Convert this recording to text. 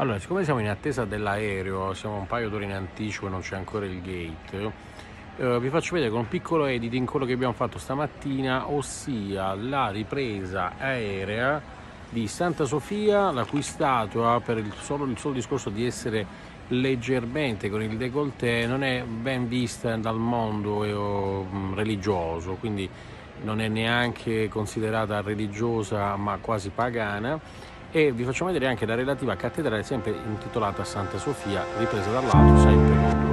Allora, siccome siamo in attesa dell'aereo, siamo un paio d'ore in anticipo e non c'è ancora il gate, eh, vi faccio vedere con un piccolo editing quello che abbiamo fatto stamattina, ossia la ripresa aerea di Santa Sofia, la cui statua, per il solo, il solo discorso di essere leggermente con il décolleté, non è ben vista dal mondo eh, religioso, quindi non è neanche considerata religiosa ma quasi pagana e vi facciamo vedere anche la relativa cattedrale sempre intitolata Santa Sofia ripresa dall'alto sempre con